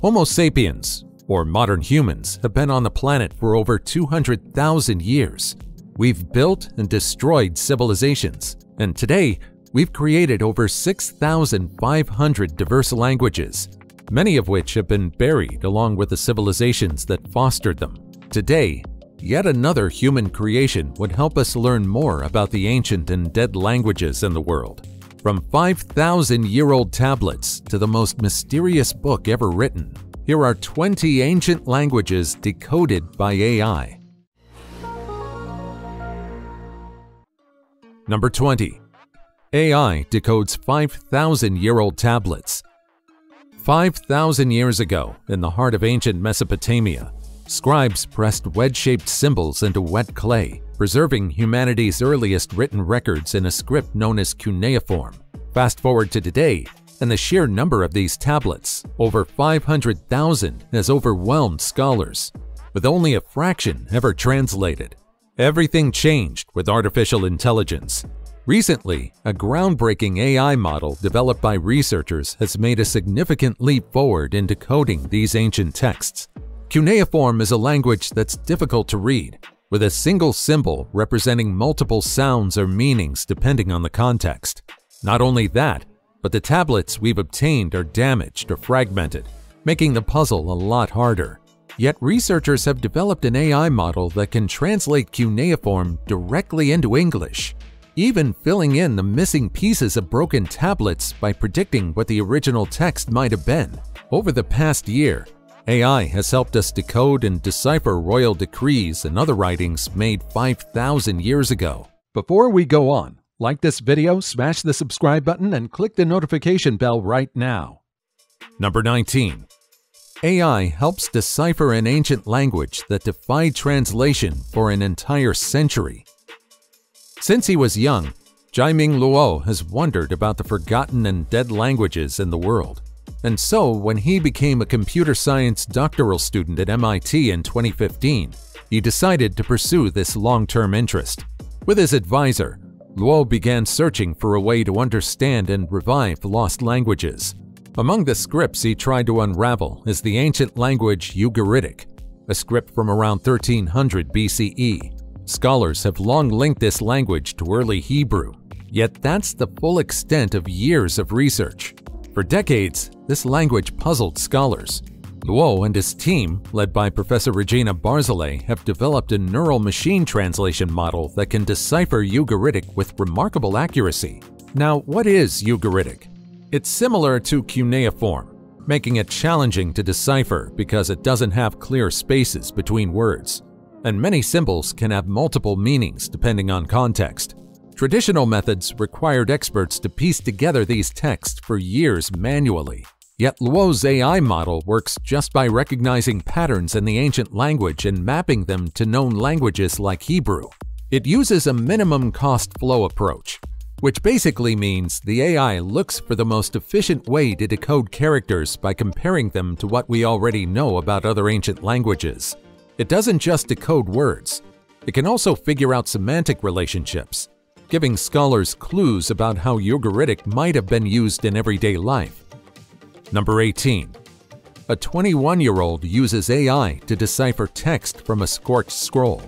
Homo sapiens, or modern humans, have been on the planet for over 200,000 years. We've built and destroyed civilizations, and today we've created over 6,500 diverse languages, many of which have been buried along with the civilizations that fostered them. Today, yet another human creation would help us learn more about the ancient and dead languages in the world. From 5,000 year old tablets to the most mysterious book ever written, here are 20 ancient languages decoded by AI. Number 20. AI decodes 5,000 year old tablets. 5,000 years ago, in the heart of ancient Mesopotamia, scribes pressed wedge shaped symbols into wet clay, preserving humanity's earliest written records in a script known as cuneiform. Fast forward to today, and the sheer number of these tablets, over 500,000, has overwhelmed scholars, with only a fraction ever translated. Everything changed with artificial intelligence. Recently, a groundbreaking AI model developed by researchers has made a significant leap forward in decoding these ancient texts. Cuneiform is a language that's difficult to read, with a single symbol representing multiple sounds or meanings depending on the context. Not only that, but the tablets we've obtained are damaged or fragmented, making the puzzle a lot harder. Yet researchers have developed an AI model that can translate cuneiform directly into English, even filling in the missing pieces of broken tablets by predicting what the original text might have been. Over the past year, AI has helped us decode and decipher royal decrees and other writings made 5,000 years ago. Before we go on, like this video, smash the subscribe button, and click the notification bell right now. Number 19. AI helps decipher an ancient language that defied translation for an entire century. Since he was young, Jiaming Luo has wondered about the forgotten and dead languages in the world. And so, when he became a computer science doctoral student at MIT in 2015, he decided to pursue this long-term interest. With his advisor, Luo began searching for a way to understand and revive lost languages. Among the scripts he tried to unravel is the ancient language Ugaritic, a script from around 1300 BCE. Scholars have long linked this language to early Hebrew, yet that's the full extent of years of research. For decades, this language puzzled scholars, Luo and his team, led by Professor Regina Barzilay, have developed a neural machine translation model that can decipher Ugaritic with remarkable accuracy. Now, what is Ugaritic? It's similar to cuneiform, making it challenging to decipher because it doesn't have clear spaces between words, and many symbols can have multiple meanings depending on context. Traditional methods required experts to piece together these texts for years manually. Yet Luo's AI model works just by recognizing patterns in the ancient language and mapping them to known languages like Hebrew. It uses a minimum cost flow approach, which basically means the AI looks for the most efficient way to decode characters by comparing them to what we already know about other ancient languages. It doesn't just decode words, it can also figure out semantic relationships, giving scholars clues about how Ugaritic might have been used in everyday life. Number 18. A 21-year-old uses AI to decipher text from a scorched scroll.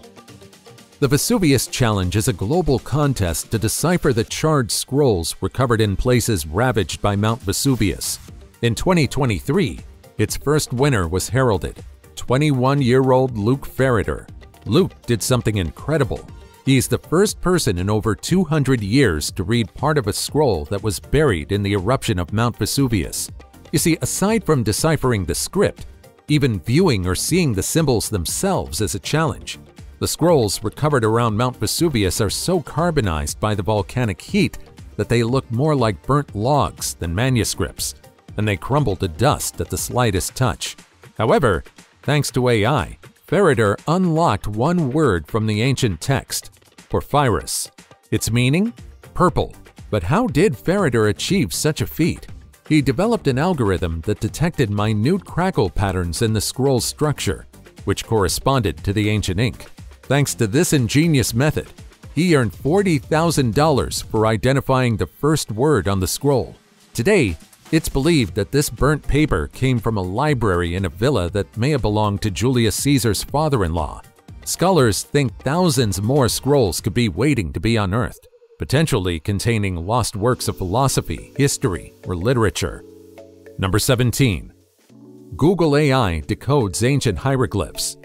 The Vesuvius Challenge is a global contest to decipher the charred scrolls recovered in places ravaged by Mount Vesuvius. In 2023, its first winner was heralded, 21-year-old Luke Farritor. Luke did something incredible. He's the first person in over 200 years to read part of a scroll that was buried in the eruption of Mount Vesuvius. You see, aside from deciphering the script, even viewing or seeing the symbols themselves is a challenge. The scrolls recovered around Mount Vesuvius are so carbonized by the volcanic heat that they look more like burnt logs than manuscripts, and they crumble to dust at the slightest touch. However, thanks to AI, Farritor unlocked one word from the ancient text, porphyrus. Its meaning? Purple. But how did Farritor achieve such a feat? He developed an algorithm that detected minute crackle patterns in the scroll's structure, which corresponded to the ancient ink. Thanks to this ingenious method, he earned $40,000 for identifying the first word on the scroll. Today, It's believed that this burnt paper came from a library in a villa that may have belonged to Julius Caesar's father-in-law. Scholars think thousands more scrolls could be waiting to be unearthed, potentially containing lost works of philosophy, history, or literature. Number 17. Google AI decodes ancient hieroglyphs.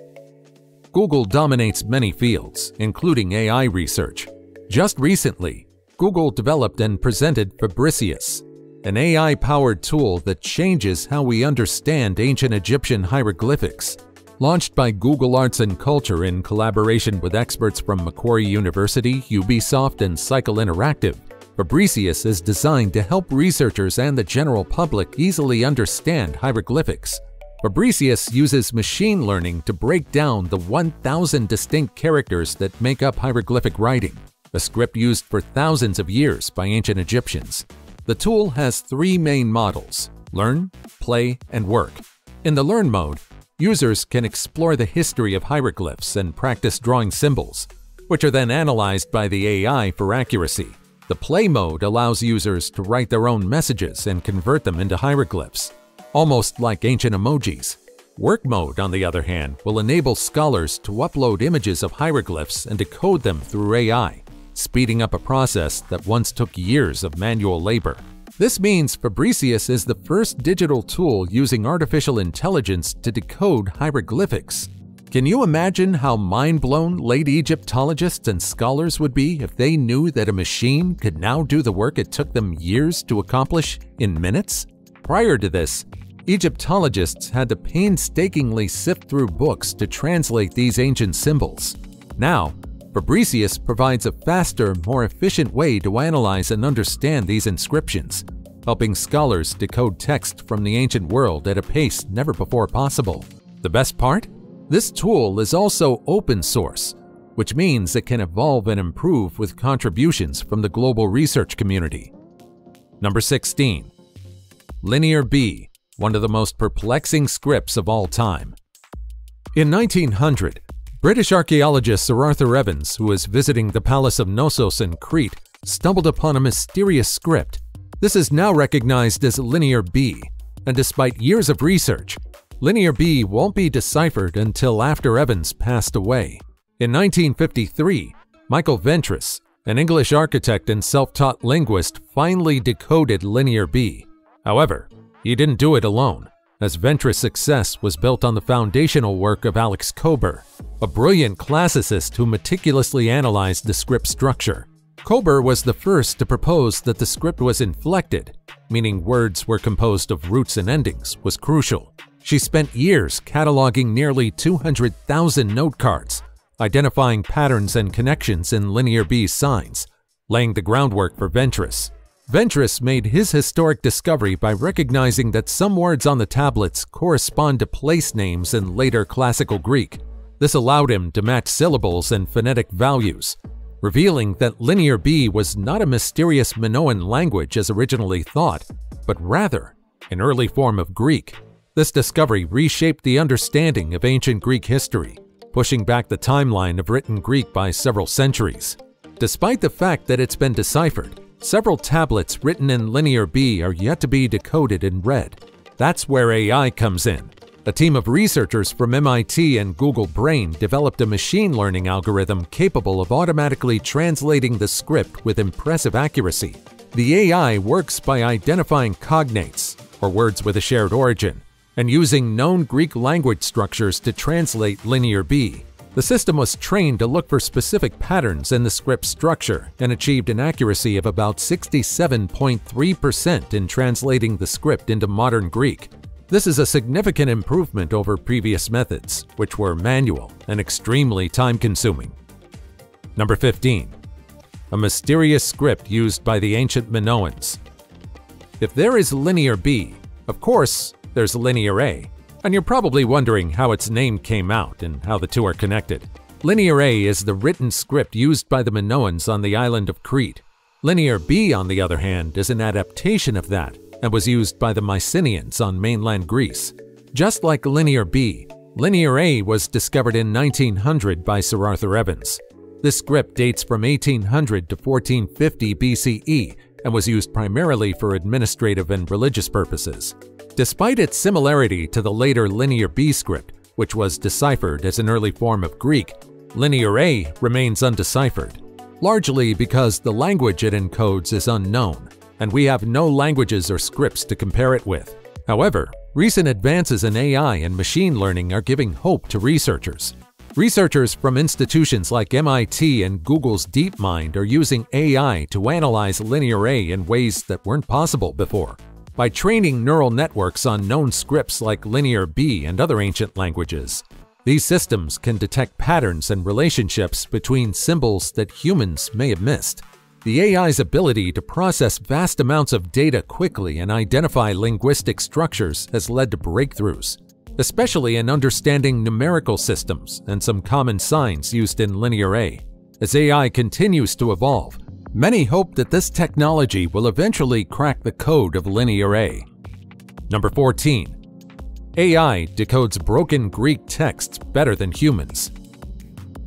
Google dominates many fields, including AI research. Just recently, Google developed and presented Fabricius, an AI-powered tool that changes how we understand ancient Egyptian hieroglyphics. Launched by Google Arts and Culture in collaboration with experts from Macquarie University, Ubisoft, and Psycle Interactive, Fabricius is designed to help researchers and the general public easily understand hieroglyphics. Fabricius uses machine learning to break down the 1,000 distinct characters that make up hieroglyphic writing, a script used for thousands of years by ancient Egyptians. The tool has three main models Learn, Play, and Work. In the Learn mode, users can explore the history of hieroglyphs and practice drawing symbols, which are then analyzed by the AI for accuracy. The Play mode allows users to write their own messages and convert them into hieroglyphs, almost like ancient emojis. Work mode, on the other hand, will enable scholars to upload images of hieroglyphs and decode them through AI speeding up a process that once took years of manual labor. This means Fabricius is the first digital tool using artificial intelligence to decode hieroglyphics. Can you imagine how mind-blown late Egyptologists and scholars would be if they knew that a machine could now do the work it took them years to accomplish in minutes? Prior to this, Egyptologists had to painstakingly sift through books to translate these ancient symbols. Now, Fabricius provides a faster, more efficient way to analyze and understand these inscriptions, helping scholars decode text from the ancient world at a pace never before possible. The best part? This tool is also open source, which means it can evolve and improve with contributions from the global research community. Number 16. Linear B, one of the most perplexing scripts of all time. In 1900, British archaeologist Sir Arthur Evans, who was visiting the Palace of Knossos in Crete, stumbled upon a mysterious script. This is now recognized as Linear B, and despite years of research, Linear B won't be deciphered until after Evans passed away. In 1953, Michael Ventris, an English architect and self-taught linguist, finally decoded Linear B. However, he didn't do it alone as Ventris' success was built on the foundational work of Alice Kober, a brilliant classicist who meticulously analyzed the script structure. Kober was the first to propose that the script was inflected, meaning words were composed of roots and endings, was crucial. She spent years cataloging nearly 200,000 note cards, identifying patterns and connections in Linear B signs, laying the groundwork for Ventris. Ventris made his historic discovery by recognizing that some words on the tablets correspond to place names in later classical Greek. This allowed him to match syllables and phonetic values, revealing that Linear B was not a mysterious Minoan language as originally thought, but rather an early form of Greek. This discovery reshaped the understanding of ancient Greek history, pushing back the timeline of written Greek by several centuries. Despite the fact that it's been deciphered, Several tablets written in Linear B are yet to be decoded and read. That's where AI comes in. A team of researchers from MIT and Google Brain developed a machine learning algorithm capable of automatically translating the script with impressive accuracy. The AI works by identifying cognates, or words with a shared origin, and using known Greek language structures to translate Linear B. The system was trained to look for specific patterns in the script structure and achieved an accuracy of about 67.3% in translating the script into modern Greek. This is a significant improvement over previous methods, which were manual and extremely time-consuming. Number 15. A mysterious script used by the ancient Minoans. If there is Linear B, of course, there's Linear A, and you're probably wondering how its name came out and how the two are connected. Linear A is the written script used by the Minoans on the island of Crete. Linear B, on the other hand, is an adaptation of that and was used by the Mycenaeans on mainland Greece. Just like Linear B, Linear A was discovered in 1900 by Sir Arthur Evans. This script dates from 1800 to 1450 BCE and was used primarily for administrative and religious purposes. Despite its similarity to the later Linear B script, which was deciphered as an early form of Greek, Linear A remains undeciphered, largely because the language it encodes is unknown, and we have no languages or scripts to compare it with. However, recent advances in AI and machine learning are giving hope to researchers. Researchers from institutions like MIT and Google's DeepMind are using AI to analyze linear A in ways that weren't possible before. By training neural networks on known scripts like Linear B and other ancient languages, these systems can detect patterns and relationships between symbols that humans may have missed. The AI's ability to process vast amounts of data quickly and identify linguistic structures has led to breakthroughs especially in understanding numerical systems and some common signs used in Linear A. As AI continues to evolve, many hope that this technology will eventually crack the code of Linear A. Number 14. AI decodes broken Greek texts better than humans.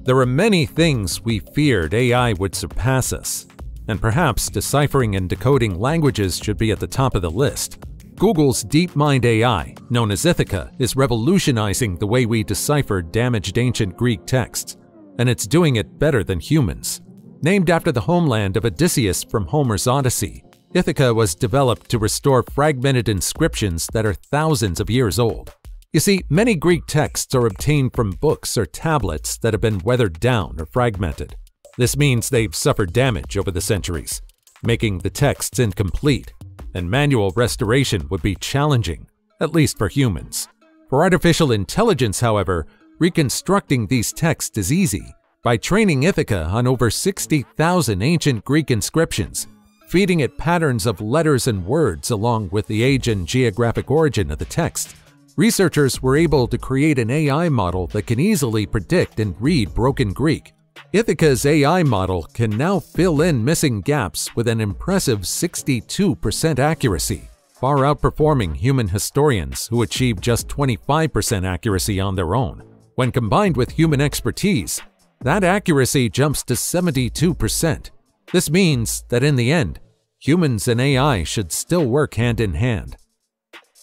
There are many things we feared AI would surpass us, and perhaps deciphering and decoding languages should be at the top of the list. Google's DeepMind AI, known as Ithaca, is revolutionizing the way we decipher damaged ancient Greek texts, and it's doing it better than humans. Named after the homeland of Odysseus from Homer's Odyssey, Ithaca was developed to restore fragmented inscriptions that are thousands of years old. You see, many Greek texts are obtained from books or tablets that have been weathered down or fragmented. This means they've suffered damage over the centuries, making the texts incomplete and manual restoration would be challenging, at least for humans. For artificial intelligence, however, reconstructing these texts is easy by training Ithaca on over 60,000 ancient Greek inscriptions, feeding it patterns of letters and words along with the age and geographic origin of the text. Researchers were able to create an AI model that can easily predict and read broken Greek, Ithaca's AI model can now fill in missing gaps with an impressive 62% accuracy, far outperforming human historians who achieve just 25% accuracy on their own. When combined with human expertise, that accuracy jumps to 72%. This means that in the end, humans and AI should still work hand in hand.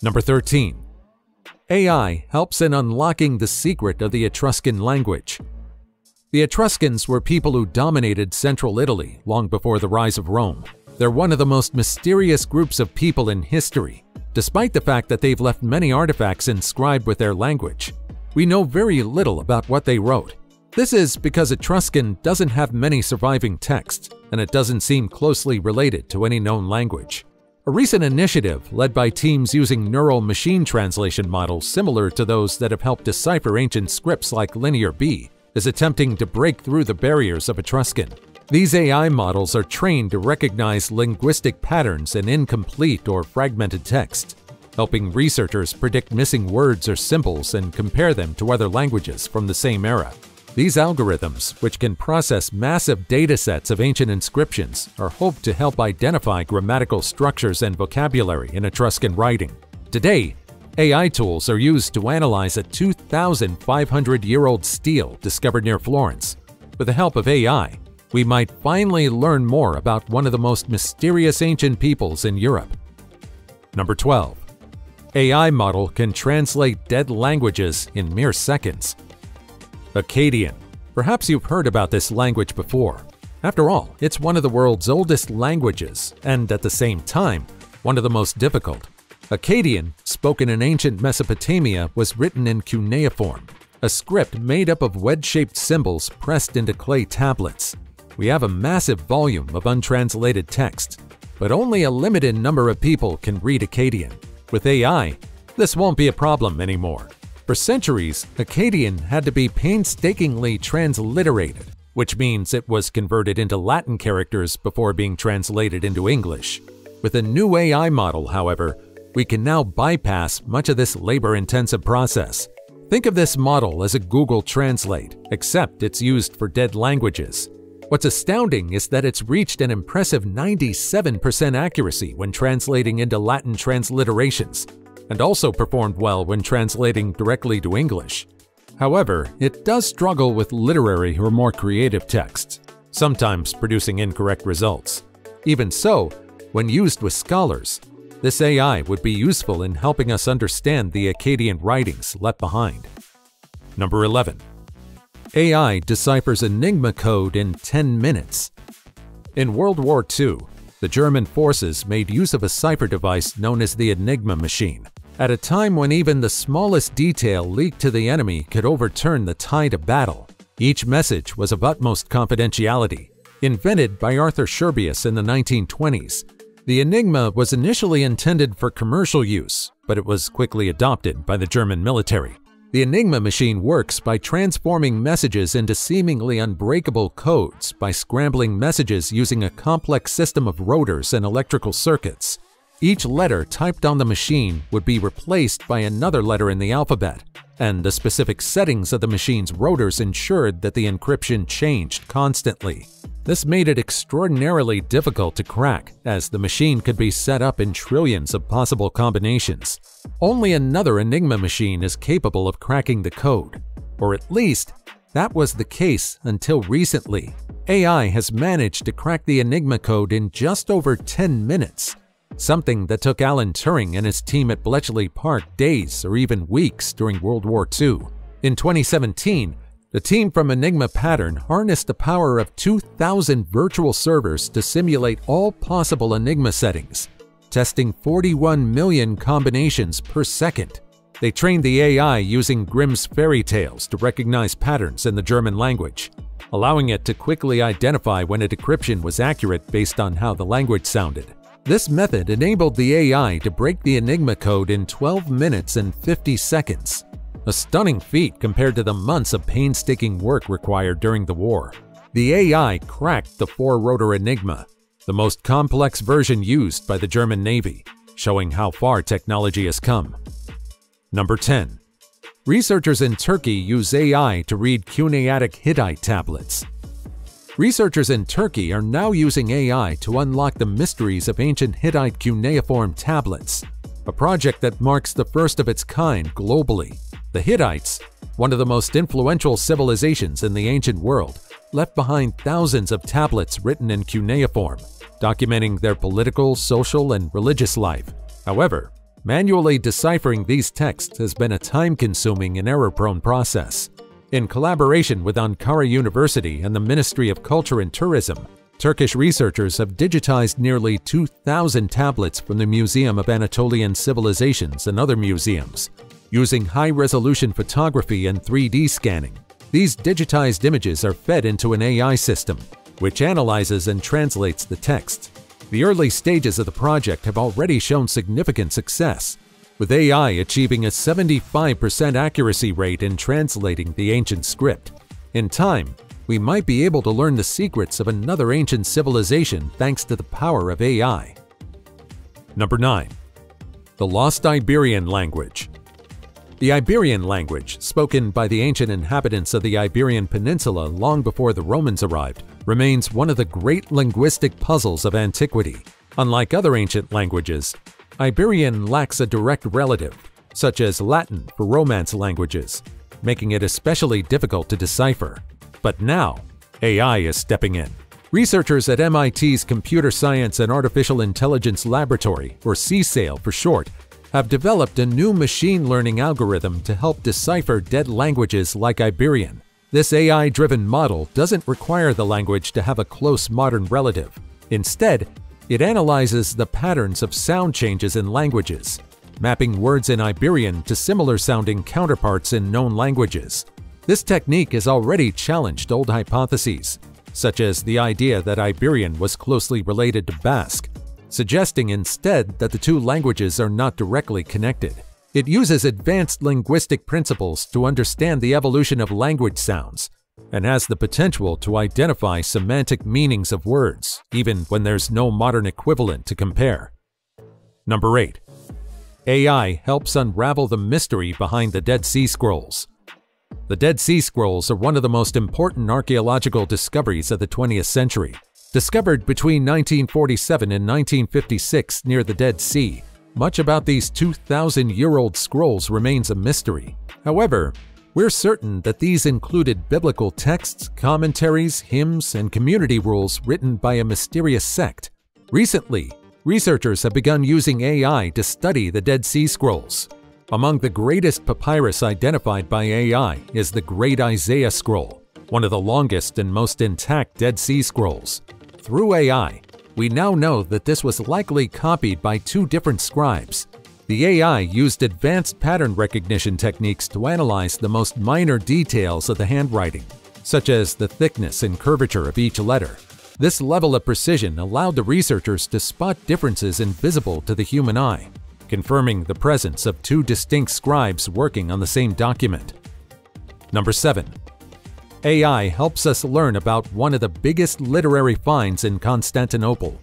Number 13. AI helps in unlocking the secret of the Etruscan language. The Etruscans were people who dominated central Italy long before the rise of Rome. They're one of the most mysterious groups of people in history, despite the fact that they've left many artifacts inscribed with their language. We know very little about what they wrote. This is because Etruscan doesn't have many surviving texts, and it doesn't seem closely related to any known language. A recent initiative led by teams using neural machine translation models similar to those that have helped decipher ancient scripts like Linear B is attempting to break through the barriers of Etruscan. These AI models are trained to recognize linguistic patterns in incomplete or fragmented text, helping researchers predict missing words or symbols and compare them to other languages from the same era. These algorithms, which can process massive data sets of ancient inscriptions, are hoped to help identify grammatical structures and vocabulary in Etruscan writing. Today, AI tools are used to analyze a 2,500 year old stele discovered near Florence. With the help of AI, we might finally learn more about one of the most mysterious ancient peoples in Europe. Number 12. AI model can translate dead languages in mere seconds. Akkadian. Perhaps you've heard about this language before. After all, it's one of the world's oldest languages, and at the same time, one of the most difficult. Akkadian, spoken in ancient Mesopotamia, was written in cuneiform, a script made up of wedge-shaped symbols pressed into clay tablets. We have a massive volume of untranslated text, but only a limited number of people can read Akkadian. With AI, this won't be a problem anymore. For centuries, Akkadian had to be painstakingly transliterated, which means it was converted into Latin characters before being translated into English. With a new AI model, however, we can now bypass much of this labor-intensive process. Think of this model as a Google Translate, except it's used for dead languages. What's astounding is that it's reached an impressive 97% accuracy when translating into Latin transliterations, and also performed well when translating directly to English. However, it does struggle with literary or more creative texts, sometimes producing incorrect results. Even so, When used with scholars, this AI would be useful in helping us understand the Akkadian writings left behind. Number 11. AI deciphers Enigma code in 10 minutes. In World War II, the German forces made use of a cipher device known as the Enigma machine. At a time when even the smallest detail leaked to the enemy could overturn the tide of battle, each message was of utmost confidentiality. Invented by Arthur Scherbius in the 1920s, the Enigma was initially intended for commercial use, but it was quickly adopted by the German military. The Enigma machine works by transforming messages into seemingly unbreakable codes by scrambling messages using a complex system of rotors and electrical circuits. Each letter typed on the machine would be replaced by another letter in the alphabet, and the specific settings of the machine's rotors ensured that the encryption changed constantly. This made it extraordinarily difficult to crack, as the machine could be set up in trillions of possible combinations. Only another Enigma machine is capable of cracking the code, or at least that was the case until recently. AI has managed to crack the Enigma code in just over 10 minutes, something that took Alan Turing and his team at Bletchley Park days or even weeks during World War II. In 2017, the team from Enigma Pattern harnessed the power of 2,000 virtual servers to simulate all possible Enigma settings, testing 41 million combinations per second. They trained the AI using Grimm's fairy tales to recognize patterns in the German language, allowing it to quickly identify when a decryption was accurate based on how the language sounded. This method enabled the AI to break the Enigma code in 12 minutes and 50 seconds, a stunning feat compared to the months of painstaking work required during the war. The AI cracked the four-rotor Enigma, the most complex version used by the German Navy, showing how far technology has come. Number 10. Researchers in Turkey use AI to read Cuneiatic Hittite tablets. Researchers in Turkey are now using AI to unlock the mysteries of ancient Hittite cuneiform tablets, a project that marks the first of its kind globally. The Hittites, one of the most influential civilizations in the ancient world, left behind thousands of tablets written in cuneiform, documenting their political, social, and religious life. However, manually deciphering these texts has been a time-consuming and error-prone process. In collaboration with Ankara University and the Ministry of Culture and Tourism, Turkish researchers have digitized nearly 2,000 tablets from the Museum of Anatolian Civilizations and other museums, Using high-resolution photography and 3D scanning, these digitized images are fed into an AI system, which analyzes and translates the text. The early stages of the project have already shown significant success, with AI achieving a 75% accuracy rate in translating the ancient script. In time, we might be able to learn the secrets of another ancient civilization thanks to the power of AI. Number 9. The Lost Iberian Language the Iberian language, spoken by the ancient inhabitants of the Iberian Peninsula long before the Romans arrived, remains one of the great linguistic puzzles of antiquity. Unlike other ancient languages, Iberian lacks a direct relative, such as Latin for Romance languages, making it especially difficult to decipher. But now, AI is stepping in. Researchers at MIT's Computer Science and Artificial Intelligence Laboratory, or CSAIL for short, have developed a new machine learning algorithm to help decipher dead languages like Iberian. This AI-driven model doesn't require the language to have a close modern relative. Instead, it analyzes the patterns of sound changes in languages, mapping words in Iberian to similar-sounding counterparts in known languages. This technique has already challenged old hypotheses, such as the idea that Iberian was closely related to Basque, suggesting instead that the two languages are not directly connected. It uses advanced linguistic principles to understand the evolution of language sounds and has the potential to identify semantic meanings of words, even when there's no modern equivalent to compare. Number 8. AI helps unravel the mystery behind the Dead Sea Scrolls. The Dead Sea Scrolls are one of the most important archaeological discoveries of the 20th century. Discovered between 1947 and 1956 near the Dead Sea, much about these 2,000-year-old scrolls remains a mystery. However, we're certain that these included biblical texts, commentaries, hymns, and community rules written by a mysterious sect. Recently, researchers have begun using AI to study the Dead Sea Scrolls. Among the greatest papyrus identified by AI is the Great Isaiah Scroll, one of the longest and most intact Dead Sea Scrolls. Through AI, we now know that this was likely copied by two different scribes. The AI used advanced pattern recognition techniques to analyze the most minor details of the handwriting, such as the thickness and curvature of each letter. This level of precision allowed the researchers to spot differences invisible to the human eye, confirming the presence of two distinct scribes working on the same document. Number 7. AI helps us learn about one of the biggest literary finds in Constantinople.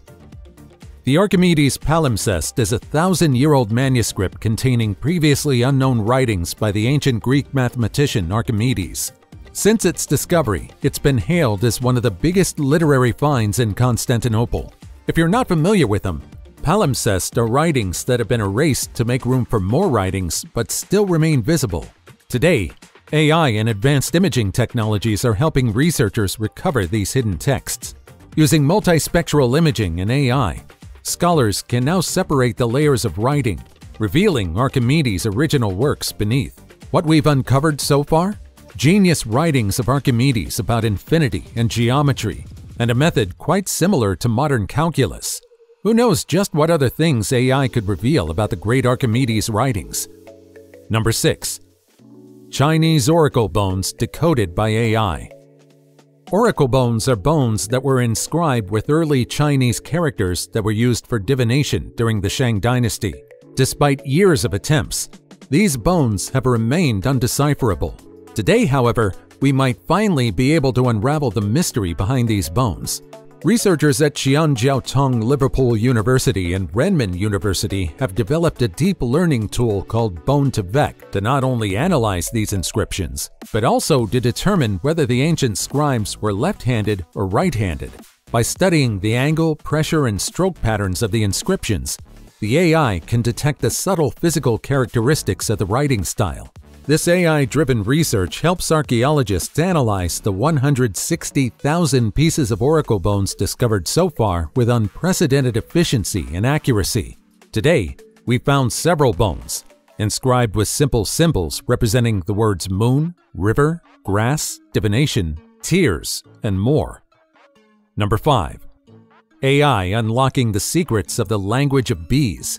The Archimedes palimpsest is a thousand-year-old manuscript containing previously unknown writings by the ancient Greek mathematician Archimedes. Since its discovery, it's been hailed as one of the biggest literary finds in Constantinople. If you're not familiar with them, palimpsests are writings that have been erased to make room for more writings but still remain visible. Today, AI and advanced imaging technologies are helping researchers recover these hidden texts. Using multispectral imaging and AI, scholars can now separate the layers of writing, revealing Archimedes' original works beneath. What we've uncovered so far? Genius writings of Archimedes about infinity and geometry, and a method quite similar to modern calculus. Who knows just what other things AI could reveal about the great Archimedes' writings? Number 6. Chinese oracle bones decoded by AI. Oracle bones are bones that were inscribed with early Chinese characters that were used for divination during the Shang dynasty. Despite years of attempts, these bones have remained undecipherable. Today, however, we might finally be able to unravel the mystery behind these bones. Researchers at Tong Liverpool University and Renmin University have developed a deep learning tool called Bone2Vec to not only analyze these inscriptions, but also to determine whether the ancient scribes were left-handed or right-handed. By studying the angle, pressure, and stroke patterns of the inscriptions, the AI can detect the subtle physical characteristics of the writing style. This AI-driven research helps archaeologists analyze the 160,000 pieces of oracle bones discovered so far with unprecedented efficiency and accuracy. Today, we found several bones, inscribed with simple symbols representing the words moon, river, grass, divination, tears, and more. Number 5. AI unlocking the secrets of the language of bees.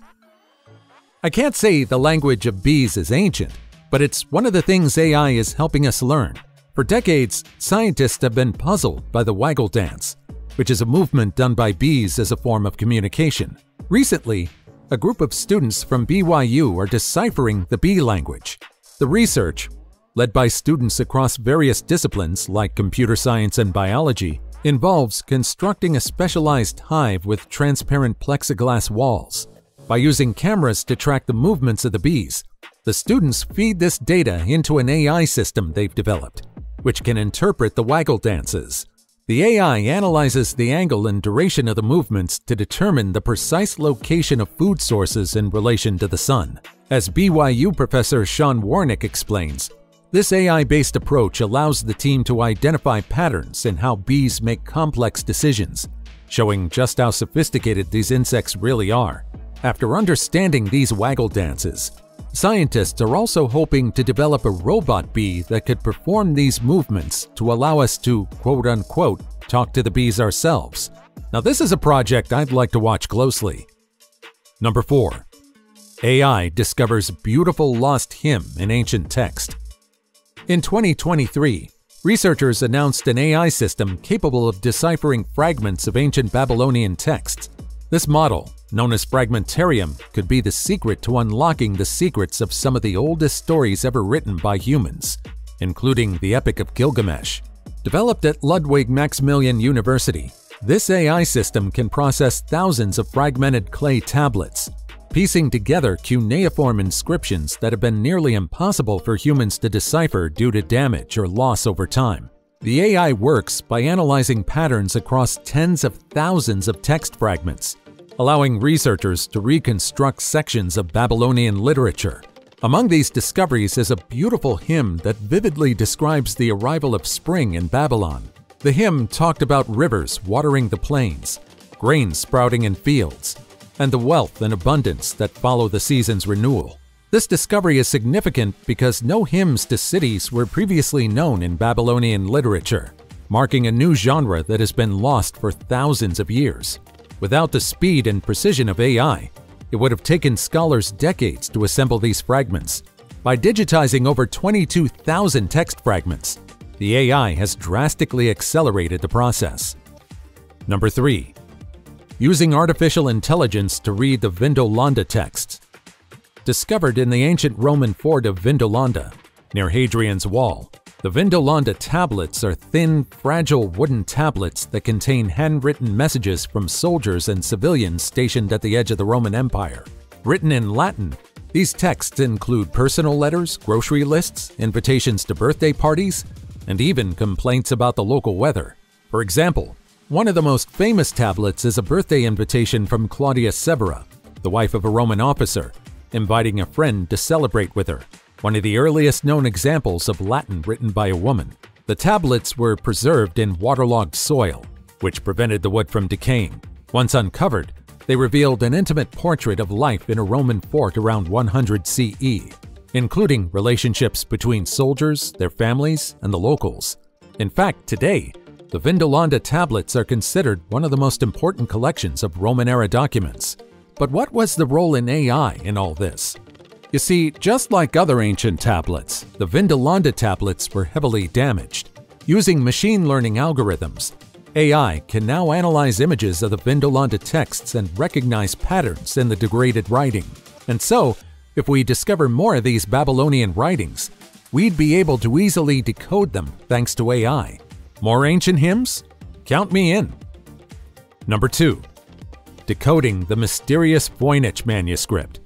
I can't say the language of bees is ancient, but it's one of the things AI is helping us learn. For decades, scientists have been puzzled by the waggle dance, which is a movement done by bees as a form of communication. Recently, a group of students from BYU are deciphering the bee language. The research, led by students across various disciplines like computer science and biology, involves constructing a specialized hive with transparent plexiglass walls. By using cameras to track the movements of the bees, the students feed this data into an AI system they've developed, which can interpret the waggle dances. The AI analyzes the angle and duration of the movements to determine the precise location of food sources in relation to the sun. As BYU professor Sean Warnick explains, this AI-based approach allows the team to identify patterns in how bees make complex decisions, showing just how sophisticated these insects really are. After understanding these waggle dances, Scientists are also hoping to develop a robot bee that could perform these movements to allow us to quote unquote talk to the bees ourselves. Now, this is a project I'd like to watch closely. Number 4. AI discovers beautiful lost hymn in ancient text. In 2023, researchers announced an AI system capable of deciphering fragments of ancient Babylonian texts. This model, known as Fragmentarium, could be the secret to unlocking the secrets of some of the oldest stories ever written by humans, including the Epic of Gilgamesh. Developed at Ludwig Maximilian University, this AI system can process thousands of fragmented clay tablets, piecing together cuneiform inscriptions that have been nearly impossible for humans to decipher due to damage or loss over time. The AI works by analyzing patterns across tens of thousands of text fragments, allowing researchers to reconstruct sections of Babylonian literature. Among these discoveries is a beautiful hymn that vividly describes the arrival of spring in Babylon. The hymn talked about rivers watering the plains, grain sprouting in fields, and the wealth and abundance that follow the season's renewal. This discovery is significant because no hymns to cities were previously known in Babylonian literature, marking a new genre that has been lost for thousands of years. Without the speed and precision of AI, it would have taken scholars decades to assemble these fragments. By digitizing over 22,000 text fragments, the AI has drastically accelerated the process. Number 3. Using artificial intelligence to read the Vindolanda texts. Discovered in the ancient Roman fort of Vindolanda, near Hadrian's Wall, the Vindolanda tablets are thin, fragile wooden tablets that contain handwritten messages from soldiers and civilians stationed at the edge of the Roman Empire. Written in Latin, these texts include personal letters, grocery lists, invitations to birthday parties, and even complaints about the local weather. For example, one of the most famous tablets is a birthday invitation from Claudia Severa, the wife of a Roman officer, inviting a friend to celebrate with her, one of the earliest known examples of Latin written by a woman. The tablets were preserved in waterlogged soil, which prevented the wood from decaying. Once uncovered, they revealed an intimate portrait of life in a Roman fort around 100 CE, including relationships between soldiers, their families, and the locals. In fact, today, the Vindolanda tablets are considered one of the most important collections of Roman-era documents. But what was the role in AI in all this? You see, just like other ancient tablets, the Vindolanda tablets were heavily damaged. Using machine learning algorithms, AI can now analyze images of the Vindolanda texts and recognize patterns in the degraded writing. And so, if we discover more of these Babylonian writings, we'd be able to easily decode them thanks to AI. More ancient hymns? Count me in. Number 2. Decoding the mysterious Voynich manuscript.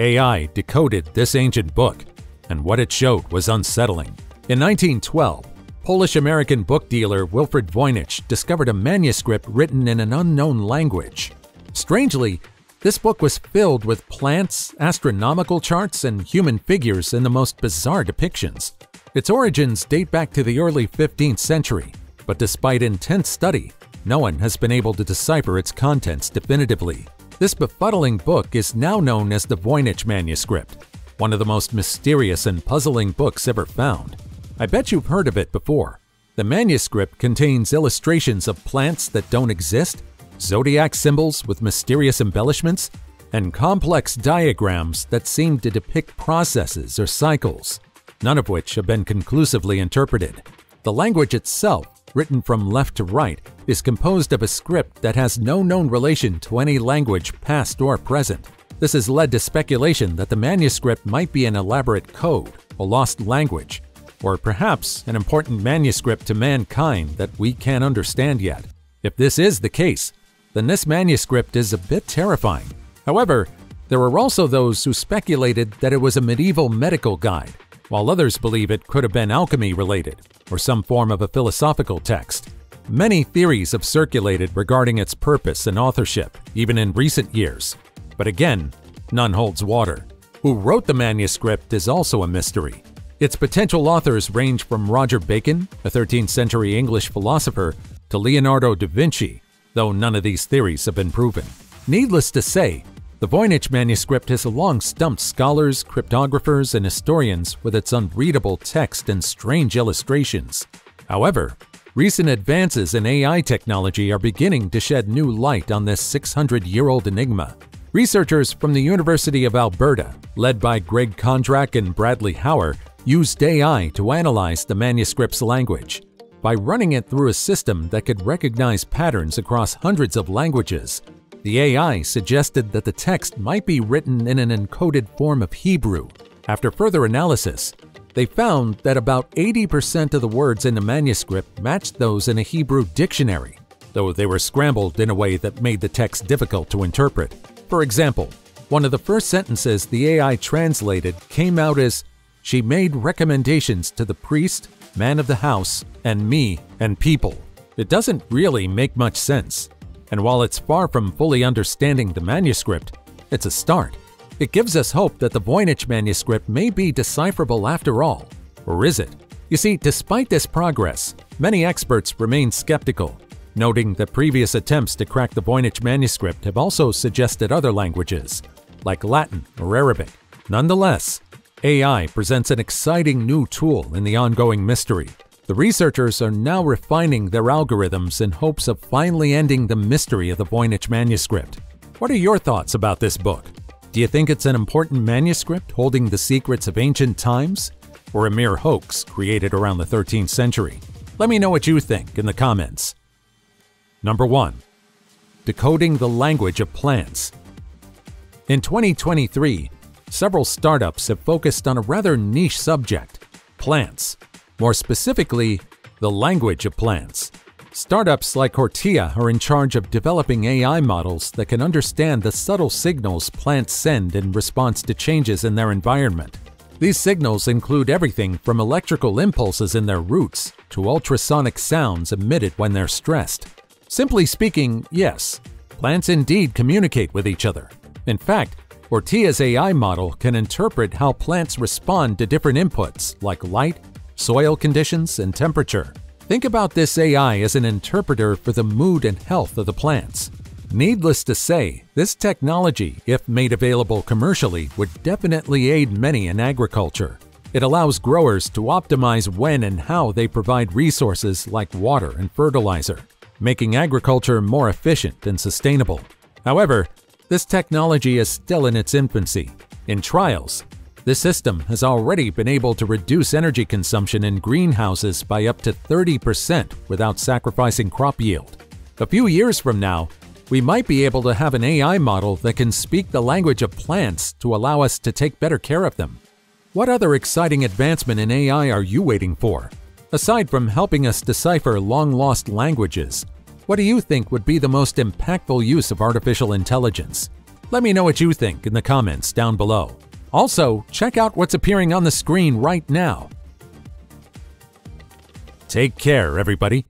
AI decoded this ancient book, and what it showed was unsettling. In 1912, Polish-American book dealer Wilfred Voynich discovered a manuscript written in an unknown language. Strangely, this book was filled with plants, astronomical charts, and human figures in the most bizarre depictions. Its origins date back to the early 15th century, but despite intense study, no one has been able to decipher its contents definitively. This befuddling book is now known as the Voynich manuscript, one of the most mysterious and puzzling books ever found. I bet you've heard of it before. The manuscript contains illustrations of plants that don't exist, zodiac symbols with mysterious embellishments, and complex diagrams that seem to depict processes or cycles, none of which have been conclusively interpreted. The language itself, written from left to right, is composed of a script that has no known relation to any language past or present. This has led to speculation that the manuscript might be an elaborate code, a lost language, or perhaps an important manuscript to mankind that we can't understand yet. If this is the case, then this manuscript is a bit terrifying. However, there are also those who speculated that it was a medieval medical guide, while others believe it could have been alchemy related or some form of a philosophical text. Many theories have circulated regarding its purpose and authorship, even in recent years. But again, none holds water. Who wrote the manuscript is also a mystery. Its potential authors range from Roger Bacon, a 13th century English philosopher, to Leonardo da Vinci, though none of these theories have been proven. Needless to say, the Voynich manuscript has long stumped scholars, cryptographers, and historians with its unreadable text and strange illustrations. However, recent advances in AI technology are beginning to shed new light on this 600-year-old enigma. Researchers from the University of Alberta, led by Greg Kondrak and Bradley Hauer, used AI to analyze the manuscript's language. By running it through a system that could recognize patterns across hundreds of languages, the AI suggested that the text might be written in an encoded form of Hebrew. After further analysis, they found that about 80% of the words in the manuscript matched those in a Hebrew dictionary, though they were scrambled in a way that made the text difficult to interpret. For example, one of the first sentences the AI translated came out as, She made recommendations to the priest, man of the house, and me and people. It doesn't really make much sense and while it's far from fully understanding the manuscript, it's a start. It gives us hope that the Voynich manuscript may be decipherable after all. Or is it? You see, despite this progress, many experts remain skeptical. noting that previous attempts to crack the Voynich manuscript have also suggested other languages, like Latin or Arabic. Nonetheless, AI presents an exciting new tool in the ongoing mystery. The researchers are now refining their algorithms in hopes of finally ending the mystery of the Voynich manuscript. What are your thoughts about this book? Do you think it's an important manuscript holding the secrets of ancient times? Or a mere hoax created around the 13th century? Let me know what you think in the comments. Number 1. Decoding the Language of Plants In 2023, several startups have focused on a rather niche subject plants. More specifically, the language of plants. Startups like Hortia are in charge of developing AI models that can understand the subtle signals plants send in response to changes in their environment. These signals include everything from electrical impulses in their roots to ultrasonic sounds emitted when they're stressed. Simply speaking, yes, plants indeed communicate with each other. In fact, Hortia's AI model can interpret how plants respond to different inputs like light, soil conditions, and temperature. Think about this AI as an interpreter for the mood and health of the plants. Needless to say, this technology, if made available commercially, would definitely aid many in agriculture. It allows growers to optimize when and how they provide resources like water and fertilizer, making agriculture more efficient and sustainable. However, this technology is still in its infancy. In trials, this system has already been able to reduce energy consumption in greenhouses by up to 30% without sacrificing crop yield. A few years from now, we might be able to have an AI model that can speak the language of plants to allow us to take better care of them. What other exciting advancement in AI are you waiting for? Aside from helping us decipher long lost languages, what do you think would be the most impactful use of artificial intelligence? Let me know what you think in the comments down below. Also, check out what's appearing on the screen right now. Take care, everybody.